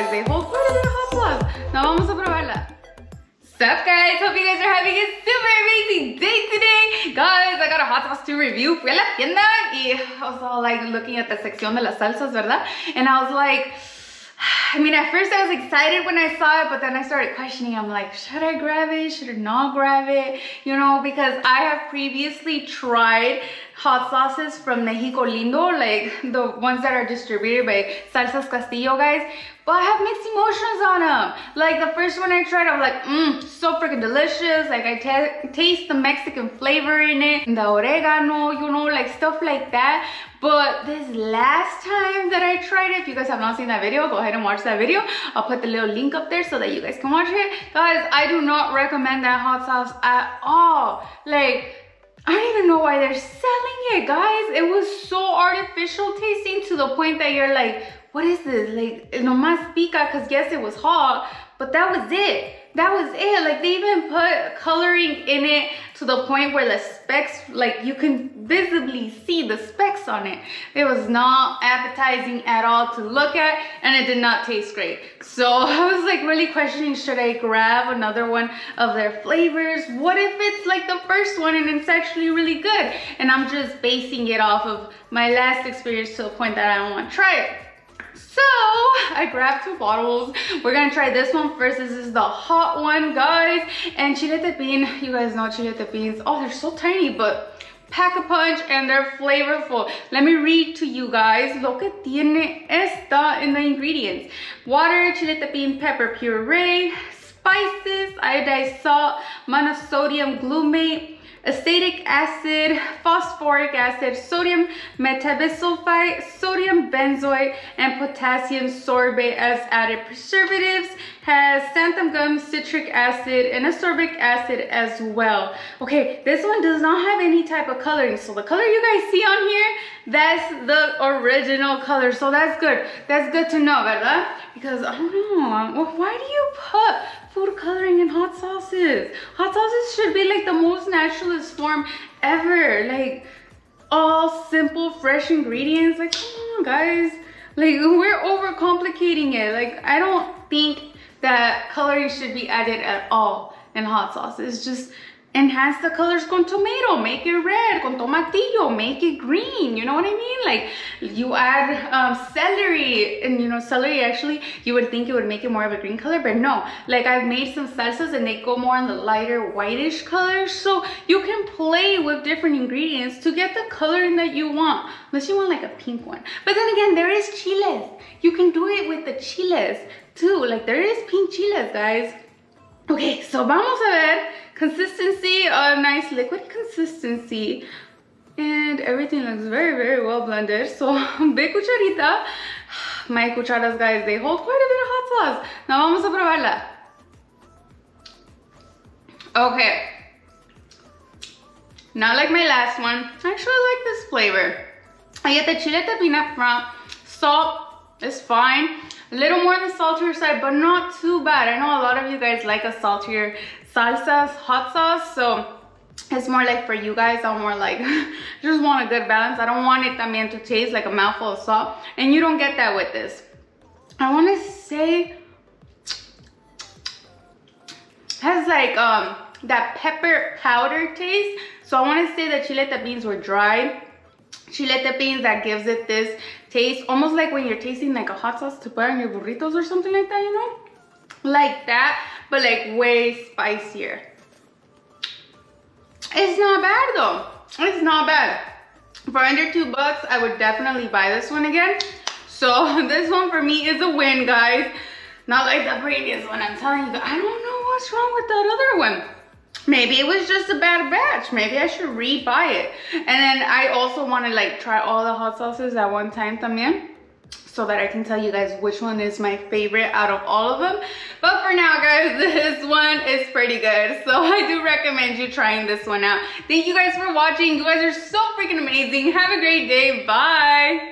guys, they hold quite a bit of hot sauce. Now vamos a probarla. Sup guys, hope you guys are having a super amazing day today. Guys, I got a hot sauce to review. Fui a la tienda y I was all like looking at the sección de las salsas, ¿verdad? And I was like, I mean, at first I was excited when I saw it, but then I started questioning. I'm like, should I grab it? Should I not grab it? You know, because I have previously tried hot sauces from Mexico Lindo, like the ones that are distributed by Salsas Castillo, guys. But I have mixed emotions on them. Like the first one I tried, I was like, mmm, so freaking delicious. Like I taste the Mexican flavor in it, the oregano, you know, like stuff like that. But this last time that I tried it, if you guys have not seen that video, go ahead and watch that video. I'll put the little link up there so that you guys can watch it. Guys, I do not recommend that hot sauce at all. Like, I don't even know why they're selling it, guys. It was so artificial tasting to the point that you're like, what is this? Like, nomás pica, because yes, it was hot, but that was it. That was it. Like, they even put coloring in it to the point where the specks, like, you can visibly see the specks on it. It was not appetizing at all to look at, and it did not taste great. So I was like really questioning, should I grab another one of their flavors? What if it's like the first one and it's actually really good? And I'm just basing it off of my last experience to the point that I don't want to try it. So I grabbed two bottles. We're gonna try this one first. This is the hot one, guys. And chiltepín, you guys know chile beans. Oh, they're so tiny, but pack a punch and they're flavorful. Let me read to you guys. Lo que tiene esta in the ingredients. Water, chile bean, pepper puree, spices, iodized salt, monosodium glutamate, acetic acid, phosphoric acid, sodium metabisulfite, sodium benzoate, and potassium sorbate as added preservatives, has xanthan gum, citric acid, and ascorbic acid as well. Okay, this one does not have any type of coloring. So the color you guys see on here, that's the original color. So that's good. That's good to know, ¿verdad? Because I don't know, why do you put food coloring in hot sauces. Hot sauces should be like the most naturalist form ever. Like all simple, fresh ingredients. Like, come on guys. Like we're overcomplicating it. Like I don't think that coloring should be added at all in hot sauces. Just enhance the colors con tomato, make it red, con tomatillo, make it green, you know what I mean? Like you add um, celery and you know, celery actually, you would think it would make it more of a green color, but no. Like I've made some salsas and they go more on the lighter whitish colors. So you can play with different ingredients to get the coloring that you want, unless you want like a pink one. But then again, there is chiles. You can do it with the chiles too. Like there is pink chiles, guys. Okay, so vamos a ver consistency, a nice liquid consistency. And everything looks very, very well blended. So, big cucharita. My cucharas, guys, they hold quite a bit of hot sauce. Now vamos a probarla. Okay. Not like my last one. I actually like this flavor. I get the chiltepín up front. Salt is fine. A little more on the saltier side, but not too bad. I know a lot of you guys like a saltier salsas, hot sauce, so it's more like for you guys, I'm more like, just want a good balance. I don't want it también to taste like a mouthful of salt, and you don't get that with this. I want to say, has like um that pepper powder taste. So I want to say the chiltepines were dry chiltepines that gives it this taste almost like when you're tasting like a hot sauce to put on your burritos or something like that you know? Like that but like way spicier. It's not bad though. It's not bad. For under two bucks i would definitely buy this one again. So this one for me is a win guys. Not like the previous one i'm telling you i don't know what's wrong with that other one maybe it was just a bad batch maybe i should re-buy it and then i also want to like try all the hot sauces at one time también so that I can tell you guys which one is my favorite out of all of them. But for now, guys, this one is pretty good. So I do recommend you trying this one out. Thank you guys for watching. You guys are so freaking amazing. Have a great day. Bye.